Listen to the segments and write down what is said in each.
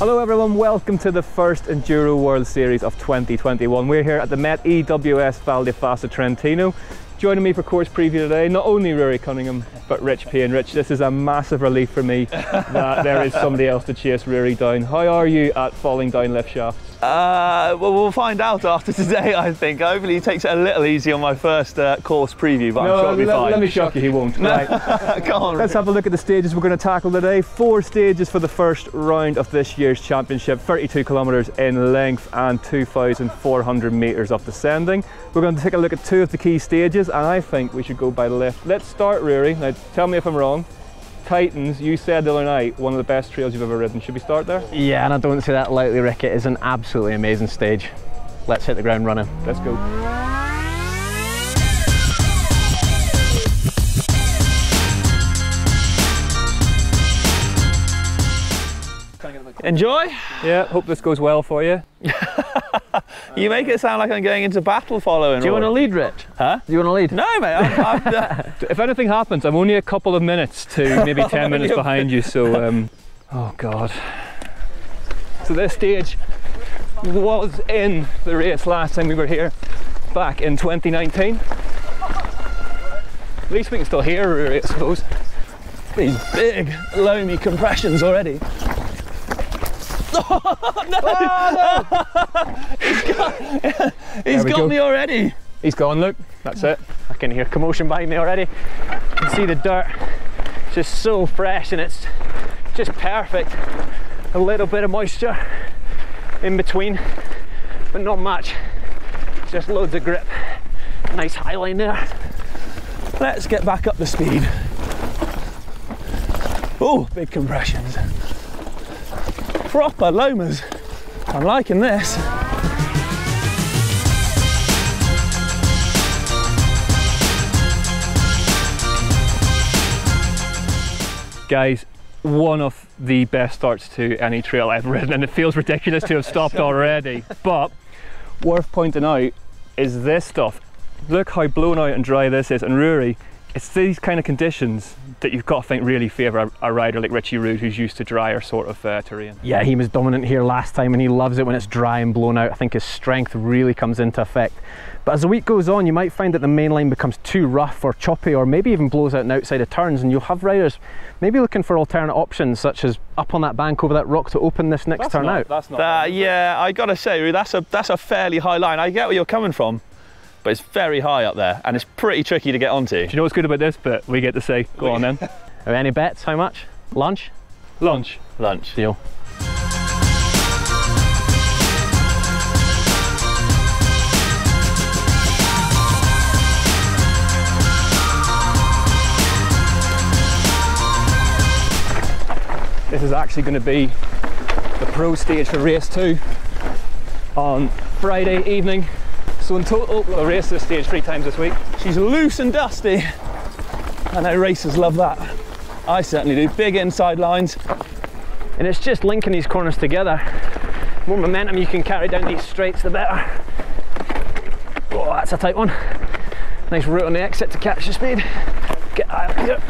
Hello everyone, welcome to the first Enduro World Series of 2021. We're here at the Met EWS Val di Fassa Trentino. Joining me for course preview today, not only Ruaridh Cunningham, but Rich P. And Rich, this is a massive relief for me that there is somebody else to chase Ruaridh down. How are you at falling down lift shafts? Uh, well, we'll find out after today, I think. Hopefully he takes it a little easy on my first uh, course preview, but no, I'm sure it'll be fine. let me shock you, he won't. Right. Come on. Let's have a look at the stages we're going to tackle today. Four stages for the first round of this year's championship, 32 kilometres in length and 2,400 metres of descending. We're going to take a look at two of the key stages and I think we should go by the lift. Let's start, Ruaridh. Now tell me if I'm wrong. Titans, you said the other night, one of the best trails you've ever ridden. Should we start there? Yeah, and I don't say that lightly, Rick. It is an absolutely amazing stage. Let's hit the ground running. Let's go. Enjoy. Yeah, hope this goes well for you. You make it sound like I'm going into battle following. Do you want to lead, Rich? Huh? Do you want to lead? No, mate. I'm, I'm, uh, If anything happens, I'm only a couple of minutes to maybe 10 minutes behind you, so, um, oh God. So this stage was in the race last time we were here, back in 2019. At least we can still hear Ruaridh, I suppose. these big, loamy compressions already. He's we got go. me already. He's gone, look, that's it. I can hear commotion behind me already. You can see the dirt. It's just so fresh and it's just perfect. A little bit of moisture in between, but not much. Just loads of grip. Nice high line there. Let's get back up the speed. Oh, big compressions. Proper loamers. I'm liking this. Guys, one of the best starts to any trail I've ridden, and it feels ridiculous to have stopped already. But worth pointing out is this stuff. Look how blown out and dry this is, and Ruaridh, it's these kind of conditions that you've got to think really favour a, a rider like Richie Rude who's used to drier sort of uh, terrain. Yeah, he was dominant here last time and he loves it when it's dry and blown out. I think his strength really comes into effect. But as the week goes on, you might find that the main line becomes too rough or choppy or maybe even blows out and outside of turns and you'll have riders maybe looking for alternate options such as up on that bank over that rock to open this next turn out. That's not. Uh, yeah, I gotta say, that's a that's a fairly high line. I get where you're coming from, but it's very high up there, and it's pretty tricky to get onto. Do you know what's good about this But We get to say, go on then. Are any bets? How much? Lunch? Lunch. Lunch. Deal. This is actually going to be the pro stage for race two on Friday evening. So in total, we'll race this stage three times this week. She's loose and dusty. I know racers love that. I certainly do. Big inside lines. And it's just linking these corners together. The more momentum you can carry down these straights, the better. Oh, that's a tight one. Nice route on the exit to catch the speed. Get out here.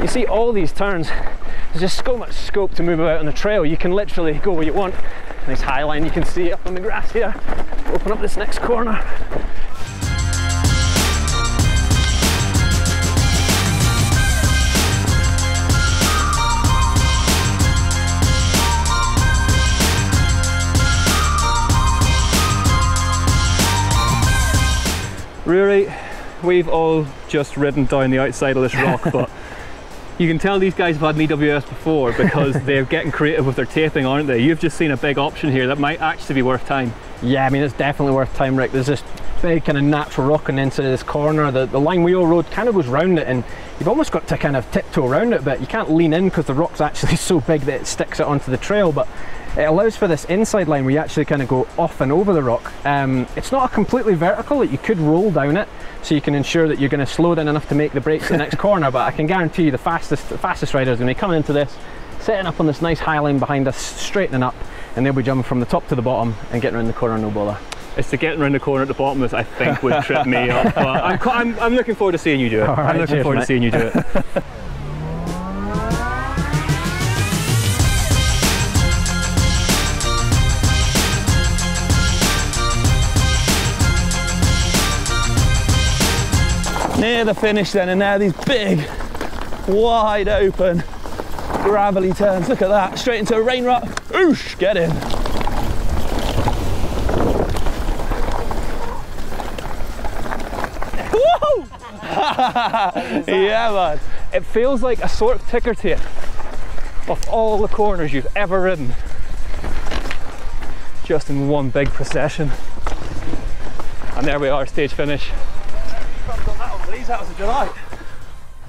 You see all these turns, there's just so much scope to move about on the trail. You can literally go where you want. Nice high line you can see up on the grass here. Open up this next corner. Ruaridh, we've all just ridden down the outside of this rock, but you can tell these guys have had an EWS before because they're getting creative with their taping, aren't they? You've just seen a big option here that might actually be worth time. Yeah, I mean, it's definitely worth time, Rick. There's this big kind of natural rock on the inside of this corner. The, the line wheel road kind of goes round it, and you've almost got to kind of tiptoe around it but. You can't lean in because the rock's actually so big that it sticks it onto the trail, but it allows for this inside line where you actually kind of go off and over the rock. Um, it's not a completely vertical, that you could roll down it, so you can ensure that you're going to slow down enough to make the breaks to the next corner, but I can guarantee you the fastest, the fastest riders, to be coming into this, setting up on this nice high line behind us, straightening up, and they'll be jumping from the top to the bottom and getting around the corner no bother. It's the getting around the corner at the bottom that I think would trip me up. But I'm, I'm, I'm, looking forward to seeing you do it. Right, I'm looking cheers, forward mate. to seeing you do it. near the finish then and now these big wide open gravelly turns look at that straight into a rain rut. oosh get in yeah, man. It feels like a sort of ticker tape of all the corners you've ever ridden. Just in one big procession. And there we are, stage finish. That was a delight.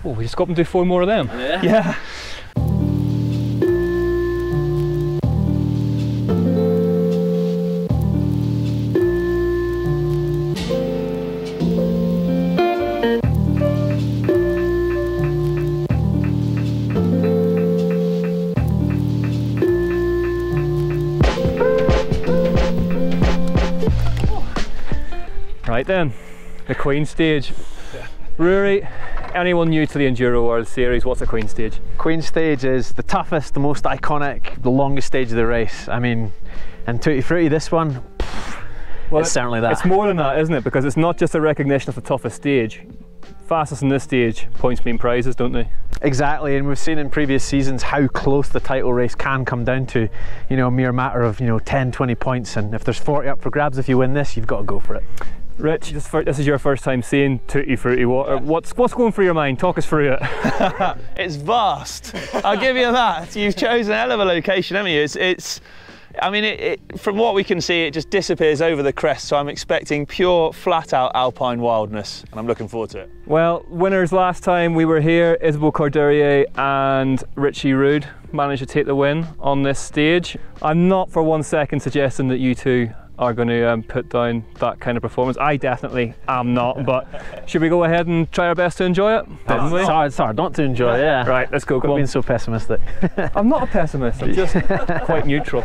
Oh, we just got up and do four more of them. Yeah. Right then, the Queen stage. Ruaridh, anyone new to the Enduro World Series, what's a Queen stage? Queen stage is the toughest, the most iconic, the longest stage of the race. I mean, and Tutti Frutti, this one, Well, it's certainly that. It's more than that, isn't it? Because it's not just a recognition of the toughest stage. Fastest in this stage, points mean prizes, don't they? Exactly, and we've seen in previous seasons how close the title race can come down to, you know, a mere matter of, you know, 10, 20 points. And if there's 40 up for grabs, if you win this, you've got to go for it. Rich, this, this is your first time seeing Tutti Frutti. What, uh, what's, what's going through your mind? Talk us through it. It's vast. I'll give you that. You've chosen a hell of a location, haven't you? It's, it's I mean, it, it, from what we can see, it just disappears over the crest. So I'm expecting pure, flat-out alpine wildness, and I'm looking forward to it. Well, winners last time we were here, Isabeau Courdurier and Richie Rude managed to take the win on this stage. I'm not for one second suggesting that you two are going to um, put down that kind of performance. I definitely am not, but should we go ahead and try our best to enjoy it? We? It's hard, it's hard not to enjoy, yeah. Right, let's go. Come on. being so pessimistic. I'm not a pessimist, I'm just quite neutral.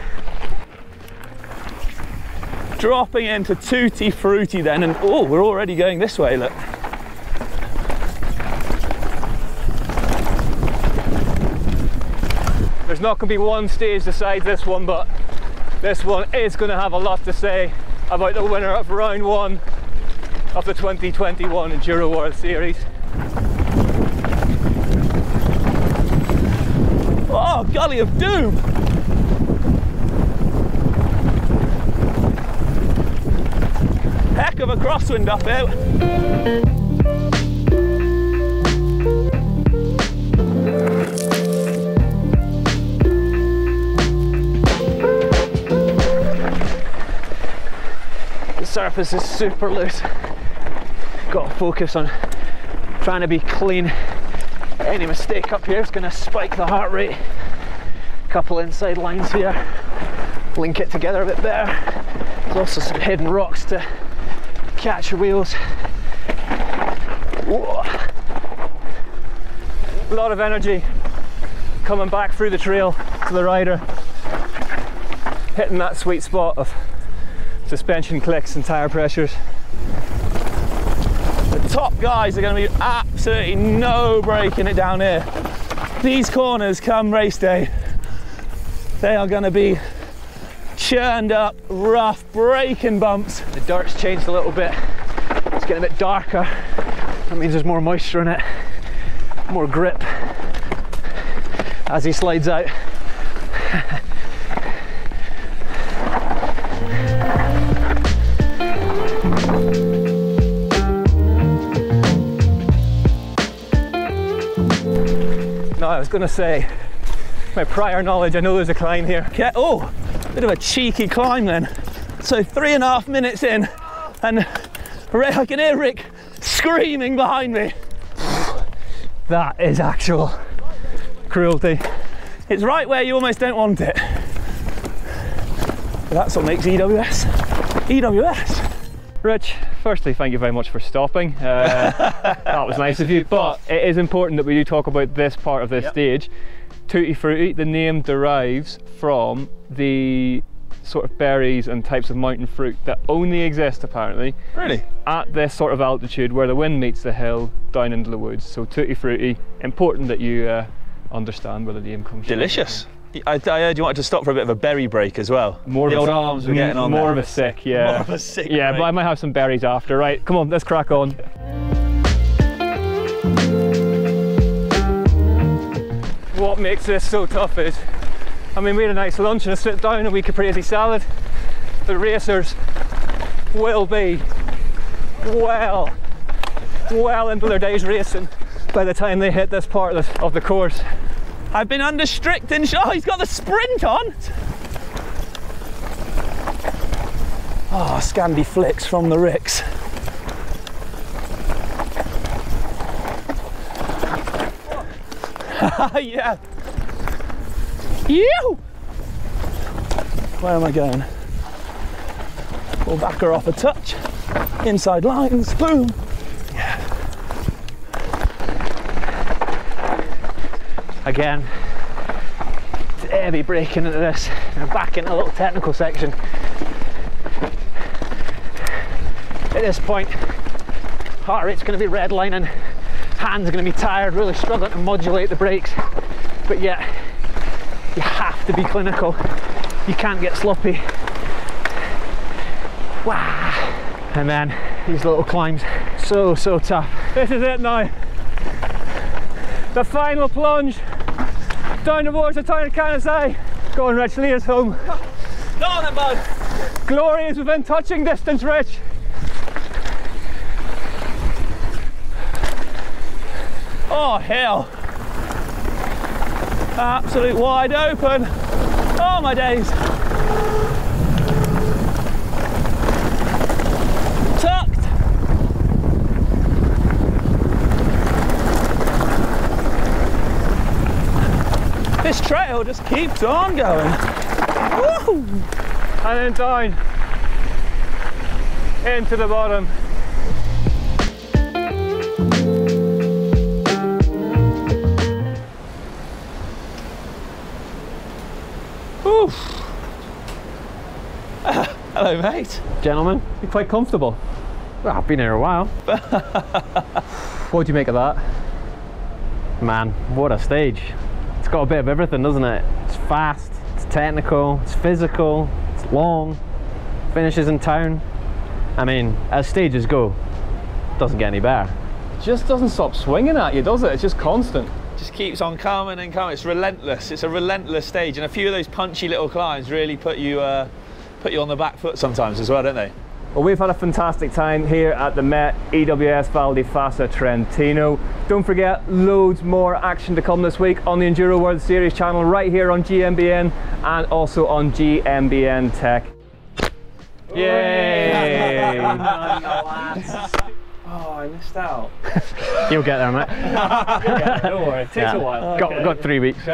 Dropping into Tutti Frutti then, and oh, we're already going this way, look. There's not going to be one stage besides this one, but this one is going to have a lot to say about the winner of round one of the 2021 Enduro World Series. Oh, Gully of Doom! Heck of a crosswind up here. Surface is super loose. Got to focus on trying to be clean. Any mistake up here is going to spike the heart rate. Couple inside lines here. Link it together a bit better. There's also some hidden rocks to catch your wheels. Whoa. A lot of energy coming back through the trail to the rider, hitting that sweet spot of suspension clicks and tyre pressures. The top guys are going to be absolutely no braking it down here. These corners come race day, they are going to be churned up, rough, braking bumps. The dirt's changed a little bit. It's getting a bit darker. That means there's more moisture in it, more grip as he slides out. I was going to say, my prior knowledge, I know there's a climb here. Okay, oh, bit of a cheeky climb then. So three and a half minutes in, and I can hear Rick screaming behind me. That is actual cruelty. It's right where you almost don't want it. But that's what makes EWS. EWS. Rich, firstly, thank you very much for stopping. Uh, that was nice of you. But it is important that we do talk about this part of this Yep. stage. Tutti Frutti, the name derives from the sort of berries and types of mountain fruit that only exist apparently Really? at this sort of altitude where the wind meets the hill down into the woods. So Tutti Frutti, important that you uh, understand where the name comes from. Delicious. I, I, heard you wanted to stop for a bit of a berry break as well. More the old arms were getting on. More there. of a sick, yeah. More of a sick. Yeah, break. but I might have some berries after. Right, come on, let's crack on. what makes this so tough is, I mean, we had a nice lunch and a sit down, and we could caprese salad. The racers will be well, well into their day's racing by the time they hit this part of the, of the course. I've been under strict and oh, he's got the sprint on. Oh, Scandi flicks from the Ricks. yeah. You. Where am I going? We'll back her off a touch. Inside lines. Boom. Again, heavy braking into this. And back in a little technical section. At this point, heart rate's going to be redlining, hands are going to be tired, really struggling to modulate the brakes. But yet, you have to be clinical. You can't get sloppy. Wow. And then these little climbs, so, so tough. This is it now. The final plunge down the town of Canazei. Go on, Rich, lead us home. On then, bud. Glory is within touching distance, Rich. Oh, hell. Absolute wide open. Oh, my days. This trail just keeps on going. Woo! And then down into the bottom. Oof. Hello, mate. Gentlemen, You're quite comfortable. well, I've been here a while. What do you make of that? Man, what a stage. It's got a bit of everything, doesn't it? It's fast, it's technical, it's physical, it's long, finishes in town. I mean, as stages go, doesn't get any better. It just doesn't stop swinging at you, does it? It's just constant. Just keeps on coming and coming. It's relentless. It's a relentless stage, and a few of those punchy little climbs really put you uh, put you on the back foot sometimes as well, don't they? Well, we've had a fantastic time here at the Met EWS Val di Fassa Trentino. Don't forget, loads more action to come this week on the Enduro World Series channel, right here on GMBN and also on GMBN Tech. Yay! Oh, I missed out. You'll get there, mate. Don't worry, it takes Yeah. a while. got, got three weeks.